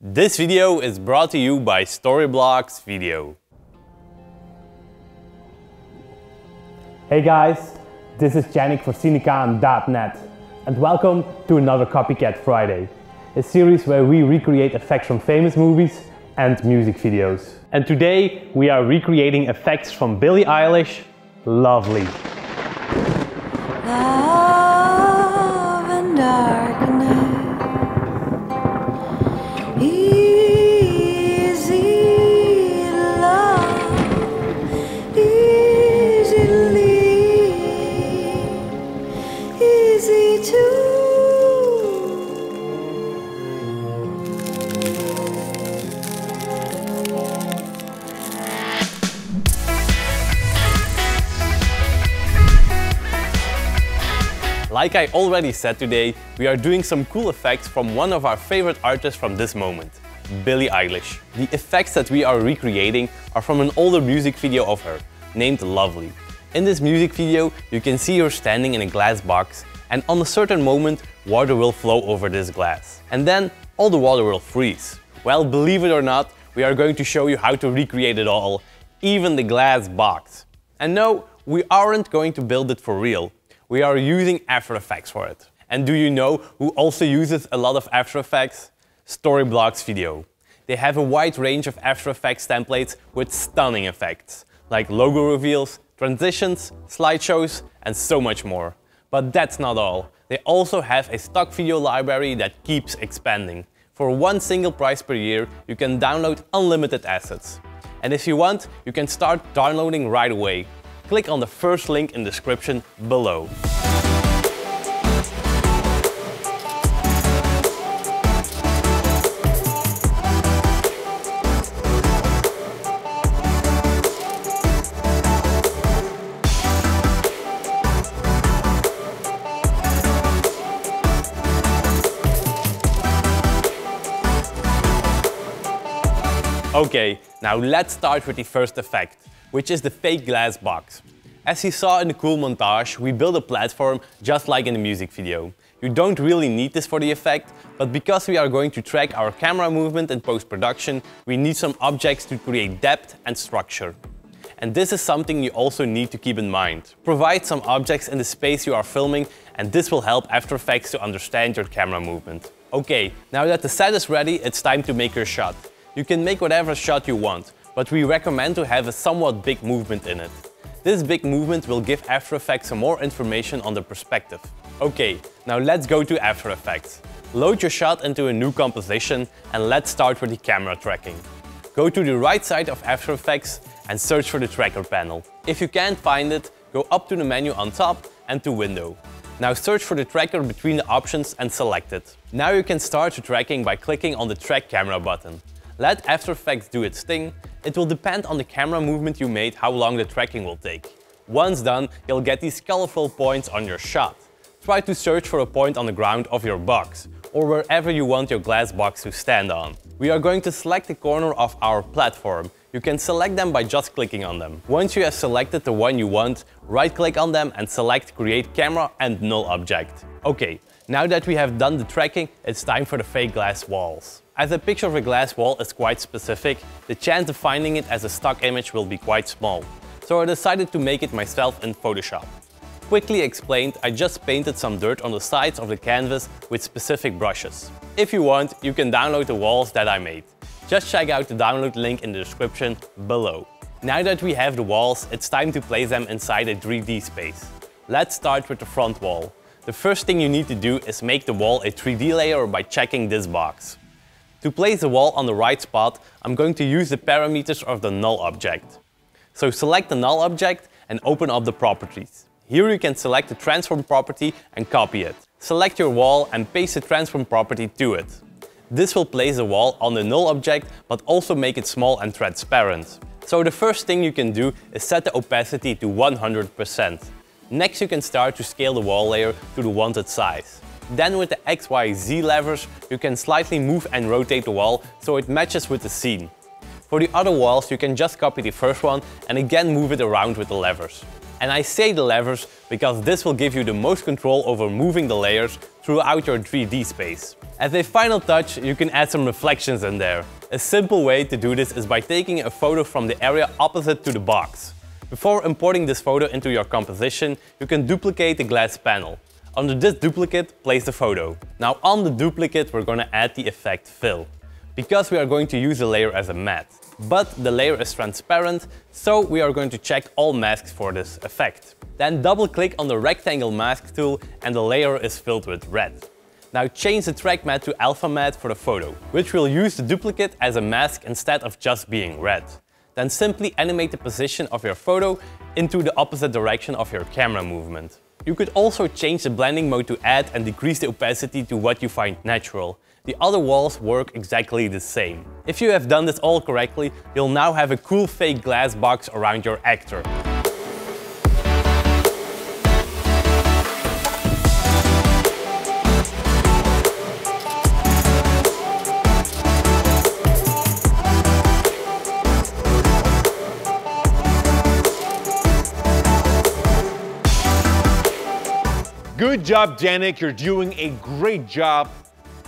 This video is brought to you by Storyblocks Video. Hey guys, this is Janik for Cinecom.net and welcome to another Copycat Friday, a series where we recreate effects from famous movies and music videos. And today we are recreating effects from Billie Eilish, Lovely. Like I already said today, we are doing some cool effects from one of our favorite artists from this moment, Billie Eilish. The effects that we are recreating are from an older music video of her, named Lovely. In this music video, you can see her standing in a glass box and on a certain moment, water will flow over this glass. And then all the water will freeze. Well, believe it or not, we are going to show you how to recreate it all, even the glass box. And no, we aren't going to build it for real. We are using After Effects for it. And do you know who also uses a lot of After Effects? Storyblocks Video. They have a wide range of After Effects templates with stunning effects, like logo reveals, transitions, slideshows, and so much more. But that's not all. They also have a stock video library that keeps expanding. For one single price per year, you can download unlimited assets. And if you want, you can start downloading right away. Click on the first link in the description below. Okay, now let's start with the first effect, which is the fake glass box. As you saw in the cool montage, we built a platform just like in the music video. You don't really need this for the effect, but because we are going to track our camera movement in post-production, we need some objects to create depth and structure. And this is something you also need to keep in mind. Provide some objects in the space you are filming and this will help After Effects to understand your camera movement. Okay, now that the set is ready, it's time to make your shot. You can make whatever shot you want, but we recommend to have a somewhat big movement in it. This big movement will give After Effects some more information on the perspective. Okay, now let's go to After Effects. Load your shot into a new composition and let's start with the camera tracking. Go to the right side of After Effects and search for the tracker panel. If you can't find it, go up to the menu on top and to Window. Now search for the tracker between the options and select it. Now you can start the tracking by clicking on the Track Camera button. Let After Effects do its thing. It will depend on the camera movement you made how long the tracking will take. Once done, you'll get these colorful points on your shot. Try to search for a point on the ground of your box, or wherever you want your glass box to stand on. We are going to select the corner of our platform. You can select them by just clicking on them. Once you have selected the one you want, right click on them and select Create Camera and Null Object. Okay, now that we have done the tracking, it's time for the fake glass walls. As a picture of a glass wall is quite specific, the chance of finding it as a stock image will be quite small. So I decided to make it myself in Photoshop. Quickly explained, I just painted some dirt on the sides of the canvas with specific brushes. If you want, you can download the walls that I made. Just check out the download link in the description below. Now that we have the walls, it's time to place them inside a 3D space. Let's start with the front wall. The first thing you need to do is make the wall a 3D layer by checking this box. To place the wall on the right spot, I'm going to use the parameters of the null object. So select the null object and open up the properties. Here you can select the transform property and copy it. Select your wall and paste the transform property to it. This will place the wall on the null object but also make it small and transparent. So the first thing you can do is set the opacity to 100%. Next you can start to scale the wall layer to the wanted size. Then with the X, Y, Z levers, you can slightly move and rotate the wall so it matches with the scene. For the other walls, you can just copy the first one and again move it around with the levers. And I say the levers because this will give you the most control over moving the layers throughout your 3D space. As a final touch, you can add some reflections in there. A simple way to do this is by taking a photo from the area opposite to the box. Before importing this photo into your composition, you can duplicate the glass panel. Under this duplicate, place the photo. Now on the duplicate, we're gonna add the effect fill. Because we are going to use the layer as a matte. But the layer is transparent, so we are going to check all masks for this effect. Then double click on the rectangle mask tool and the layer is filled with red. Now change the track matte to alpha matte for the photo, which will use the duplicate as a mask instead of just being red. Then simply animate the position of your photo into the opposite direction of your camera movement. You could also change the blending mode to add and decrease the opacity to what you find natural. The other walls work exactly the same. If you have done this all correctly, you'll now have a cool fake glass box around your actor. Good job, Janik. You're doing a great job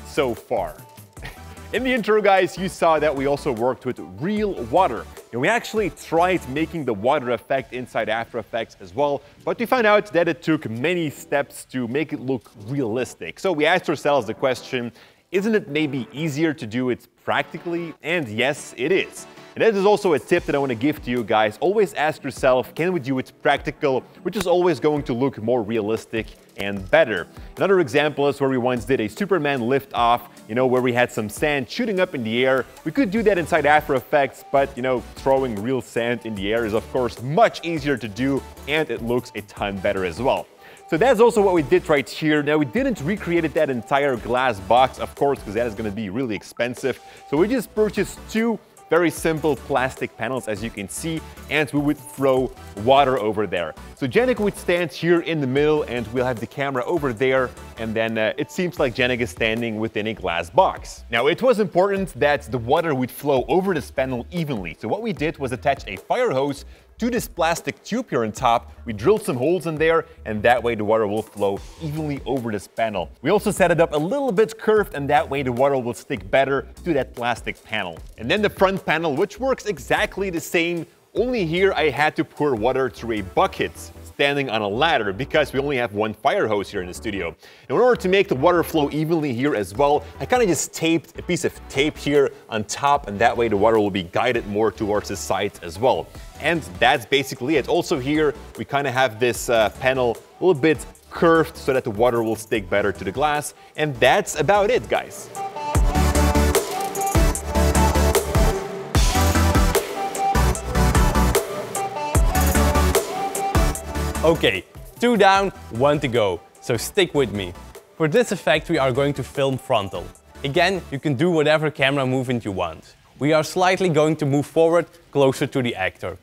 so far. In the intro, guys, you saw that we also worked with real water. And we actually tried making the water effect inside After Effects as well, but we found out that it took many steps to make it look realistic. So we asked ourselves the question, isn't it maybe easier to do it practically? And yes, it is. And that is also a tip that I want to give to you guys. Always ask yourself, can we do it practical, which is always going to look more realistic and better. Another example is where we once did a Superman lift off, you know, where we had some sand shooting up in the air. We could do that inside After Effects, but you know, throwing real sand in the air is of course much easier to do and it looks a ton better as well. So that's also what we did right here. Now we didn't recreate that entire glass box, of course, because that is gonna be really expensive. So we just purchased two very simple plastic panels as you can see and we would throw water over there. So Janik would stand here in the middle and we'll have the camera over there and then uh, it seems like Janik is standing within a glass box. Now it was important that the water would flow over this panel evenly. So what we did was attach a fire hose to this plastic tube here on top. We drilled some holes in there and that way the water will flow evenly over this panel. We also set it up a little bit curved and that way the water will stick better to that plastic panel. And then the front panel, which works exactly the same, only here I had to pour water through a bucket standing on a ladder because we only have one fire hose here in the studio. In order to make the water flow evenly here as well, I kind of just taped a piece of tape here on top and that way the water will be guided more towards the sides as well. And that's basically it. Also here, we kind of have this uh, panel a little bit curved so that the water will stick better to the glass. And that's about it, guys. Okay, two down, one to go, so stick with me. For this effect we are going to film frontal. Again, you can do whatever camera movement you want. We are slightly going to move forward closer to the actor.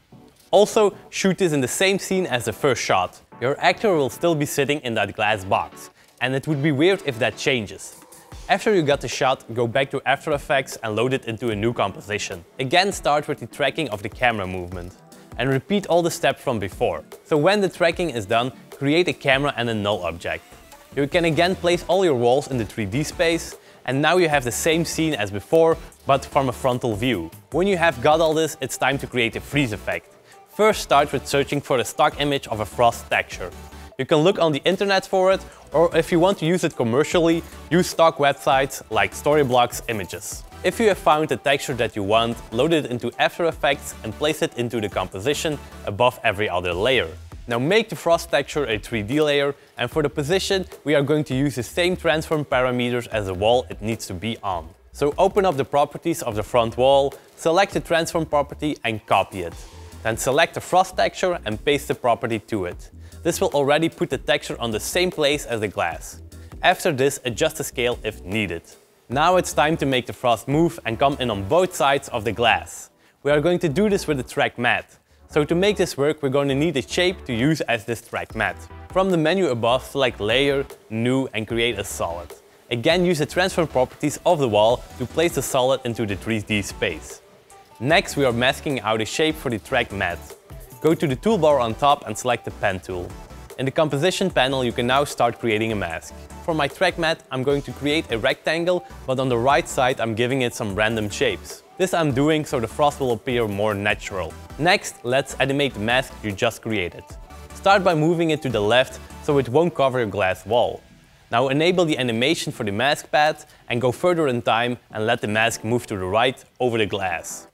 Also, shoot this in the same scene as the first shot. Your actor will still be sitting in that glass box, and it would be weird if that changes. After you got the shot, go back to After Effects and load it into a new composition. Again start with the tracking of the camera movement and repeat all the steps from before. So when the tracking is done, create a camera and a null object. You can again place all your walls in the 3D space and now you have the same scene as before, but from a frontal view. When you have got all this, it's time to create a freeze effect. First start with searching for the stock image of a frost texture. You can look on the internet for it, or if you want to use it commercially, use stock websites like Storyblocks Images. If you have found the texture that you want, load it into After Effects and place it into the composition above every other layer. Now make the frost texture a 3D layer and for the position we are going to use the same transform parameters as the wall it needs to be on. So open up the properties of the front wall, select the transform property and copy it. Then select the frost texture and paste the property to it. This will already put the texture on the same place as the glass. After this adjust the scale if needed. Now it's time to make the frost move and come in on both sides of the glass. We are going to do this with the track matte. So to make this work, we're going to need a shape to use as this track matte. From the menu above, select Layer, New and create a solid. Again, use the transform properties of the wall to place the solid into the 3D space. Next, we are masking out a shape for the track matte. Go to the toolbar on top and select the pen tool. In the composition panel, you can now start creating a mask. For my track matte, I'm going to create a rectangle, but on the right side, I'm giving it some random shapes. This I'm doing so the frost will appear more natural. Next, let's animate the mask you just created. Start by moving it to the left so it won't cover your glass wall. Now enable the animation for the mask pad and go further in time and let the mask move to the right over the glass.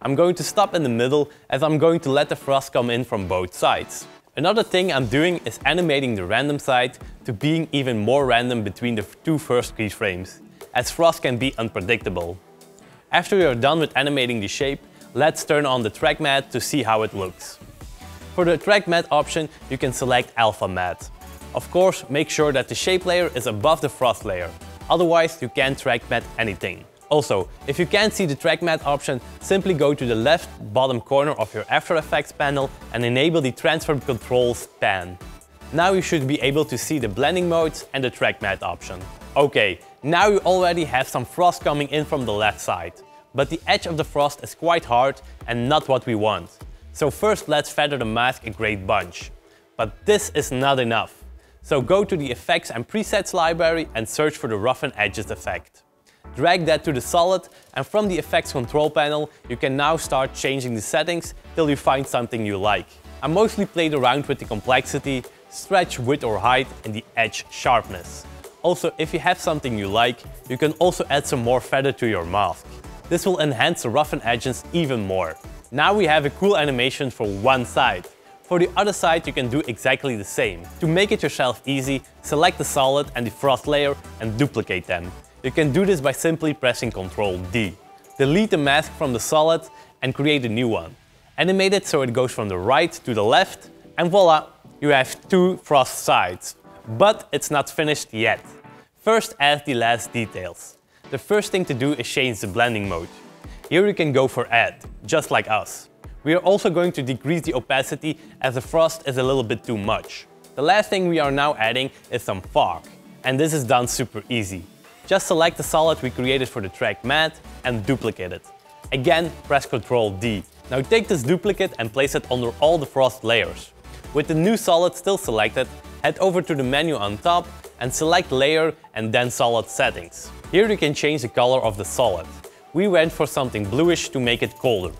I'm going to stop in the middle as I'm going to let the frost come in from both sides. Another thing I'm doing is animating the random side to being even more random between the two first keyframes, as frost can be unpredictable. After we are done with animating the shape, let's turn on the track matte to see how it looks. For the track matte option, you can select Alpha Matte. Of course, make sure that the shape layer is above the frost layer, otherwise you can't track matte anything. Also, if you can't see the track matte option, simply go to the left bottom corner of your After Effects panel and enable the Transfer Controls pan. Now you should be able to see the blending modes and the track matte option. Okay, now you already have some frost coming in from the left side. But the edge of the frost is quite hard and not what we want. So first let's feather the mask a great bunch. But this is not enough. So go to the Effects and Presets library and search for the Roughen Edges effect. Drag that to the solid and from the effects control panel you can now start changing the settings till you find something you like. I mostly played around with the complexity, stretch width or height and the edge sharpness. Also if you have something you like, you can also add some more feather to your mask. This will enhance the roughen edges even more. Now we have a cool animation for one side. For the other side you can do exactly the same. To make it yourself easy, select the solid and the frost layer and duplicate them. You can do this by simply pressing Ctrl D. Delete the mask from the solid and create a new one. Animate it so it goes from the right to the left and voila, you have two frost sides. But it's not finished yet. First add the last details. The first thing to do is change the blending mode. Here you can go for add, just like us. We are also going to decrease the opacity as the frost is a little bit too much. The last thing we are now adding is some fog. And this is done super easy. Just select the solid we created for the track matte and duplicate it. Again, press Ctrl D. Now take this duplicate and place it under all the frost layers. With the new solid still selected, head over to the menu on top and select Layer and then Solid Settings. Here you can change the color of the solid. We went for something bluish to make it colder.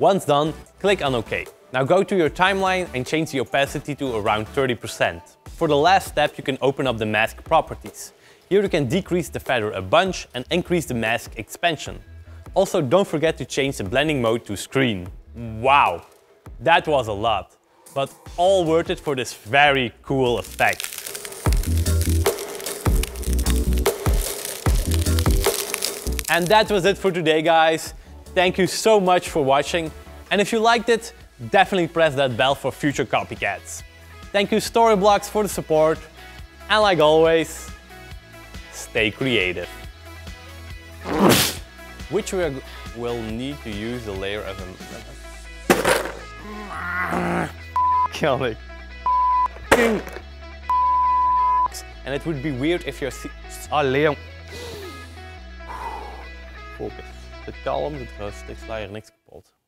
Once done, click on OK. Now go to your timeline and change the opacity to around 30%. For the last step you can open up the mask properties. Here you can decrease the feather a bunch and increase the mask expansion. Also don't forget to change the blending mode to screen. Wow, that was a lot, but all worth it for this very cool effect. And that was it for today guys. Thank you so much for watching. And if you liked it, definitely press that bell for future copycats. Thank you Storyblocks for the support. And like always, stay creative. Which we will need to use the layer as a... Kill it. And it would be weird if you're... Ah, Leon. Focus. Zit kalm, zit rustig, sla hier niks.